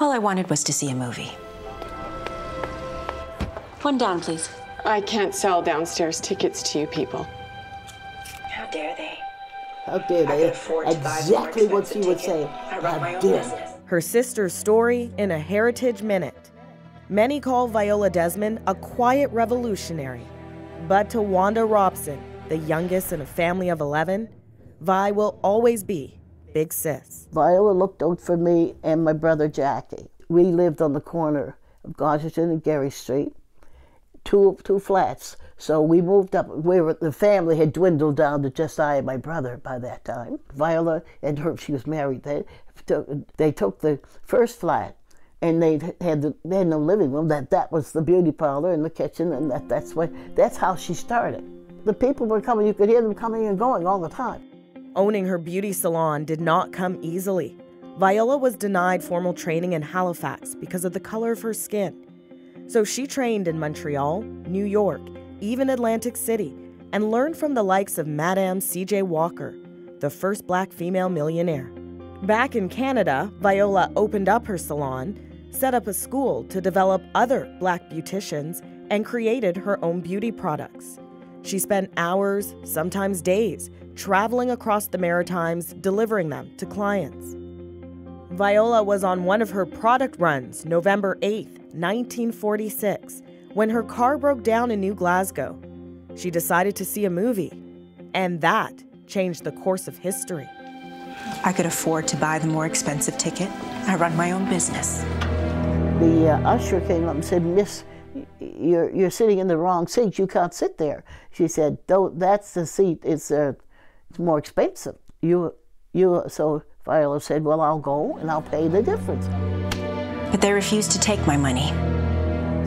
All I wanted was to see a movie. One down, please. I can't sell downstairs tickets to you people. How dare they? How dare they? Exactly what she would say. How dare they? Her sister's story in a Heritage Minute. Many call Viola Desmond a quiet revolutionary. But to Wanda Robson, the youngest in a family of 11, Vi will always be Big Sis. Viola looked out for me and my brother Jackie. We lived on the corner of Gottingen and Gary Street, two two flats. So we moved up. We were, the family had dwindled down to just I and my brother by that time. Viola and her, she was married. Took, they took the first flat, and they had the, they had no living room. That that was the beauty parlor and the kitchen, and that that's what that's how she started. The people were coming. You could hear them coming and going all the time. Owning her beauty salon did not come easily. Viola was denied formal training in Halifax because of the color of her skin. So she trained in Montreal, New York, even Atlantic City, and learned from the likes of Madame C.J. Walker, the first black female millionaire. Back in Canada, Viola opened up her salon, set up a school to develop other black beauticians, and created her own beauty products. She spent hours, sometimes days, traveling across the Maritimes delivering them to clients. Viola was on one of her product runs November 8, 1946, when her car broke down in New Glasgow. She decided to see a movie, and that changed the course of history. I could afford to buy the more expensive ticket. I run my own business. The uh, usher came up and said, Miss, you're, you're sitting in the wrong seat. You can't sit there. She said, that's the seat. It's, uh, it's more expensive. You, you, so Viola said, well, I'll go and I'll pay the difference. But they refused to take my money.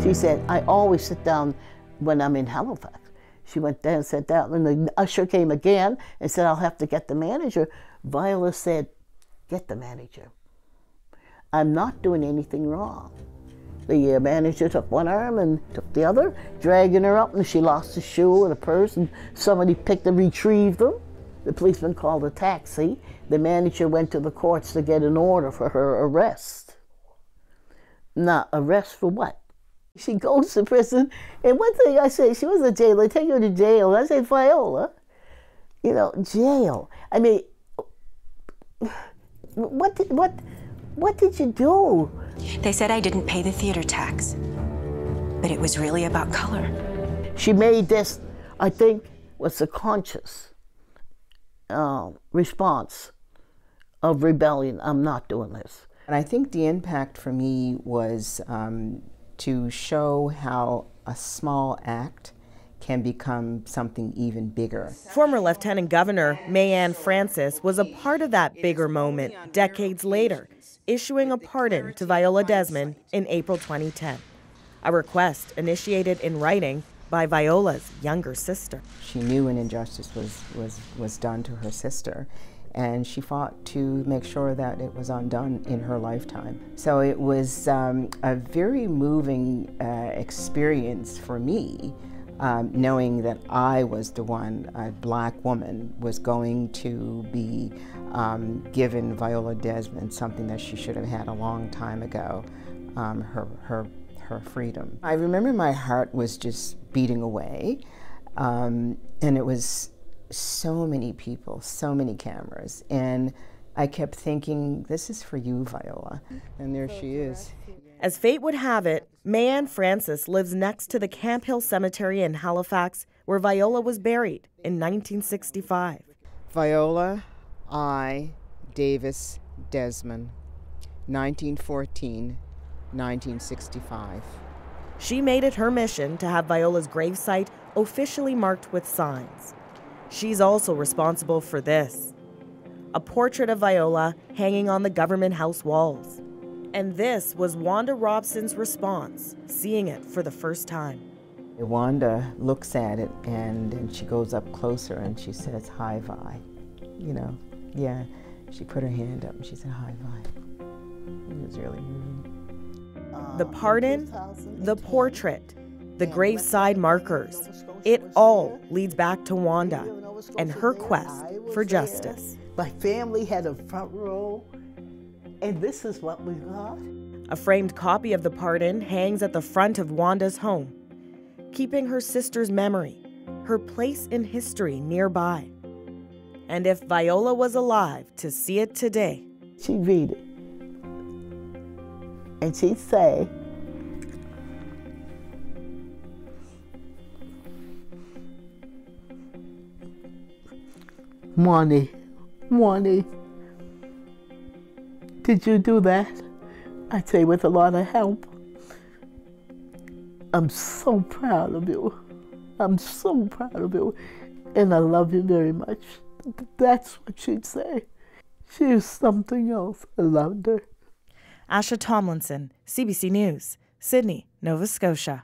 She said, I always sit down when I'm in Halifax. She went down and sat down, and the usher came again and said, I'll have to get the manager. Viola said, Get the manager. I'm not doing anything wrong. The uh, manager took one arm and took the other, dragging her up, and she lost a shoe and a purse, and somebody picked and retrieved them. The policeman called a taxi. The manager went to the courts to get an order for her arrest. Now, arrest for what? She goes to prison, and one thing I say, she was a jailer. Take her to jail. I say, Viola, you know, jail. I mean, what did, what what did you do? They said I didn't pay the theater tax, but it was really about color. She made this, I think, was a conscious uh, response of rebellion. I'm not doing this. And I think the impact for me was um, to show how a small act can become something even bigger. Former Lieutenant Governor Mayann Francis was a part of that bigger moment decades later, issuing a pardon to Viola Desmond in April 2010. A request initiated in writing by Viola's younger sister. She knew an injustice was, was, was done to her sister, and she fought to make sure that it was undone in her lifetime. So it was um, a very moving uh, experience for me um, knowing that I was the one, a black woman, was going to be um, given Viola Desmond something that she should have had a long time ago, um, her, her, her freedom. I remember my heart was just beating away, um, and it was so many people, so many cameras, and I kept thinking, this is for you, Viola. And there she is. As fate would have it, Mayann Francis lives next to the Camp Hill Cemetery in Halifax, where Viola was buried in 1965. Viola I. Davis Desmond, 1914 1965. She made it her mission to have Viola's gravesite officially marked with signs. She's also responsible for this a portrait of Viola hanging on the government house walls. And this was Wanda Robson's response, seeing it for the first time. Wanda looks at it and, and she goes up closer and she says, Hi, Vi. You know, yeah. She put her hand up and she said, Hi, Vi. It was really moving. The pardon, the portrait, the graveside markers, it all leads back to Wanda and her quest for justice. My family had a front row and this is what we got. A framed copy of the pardon hangs at the front of Wanda's home, keeping her sister's memory, her place in history nearby. And if Viola was alive to see it today, she'd read it. And she'd say, Money, money. Did you do that? I'd say with a lot of help. I'm so proud of you. I'm so proud of you. And I love you very much. That's what she'd say. She was something else. I loved her. Asha Tomlinson, CBC News, Sydney, Nova Scotia.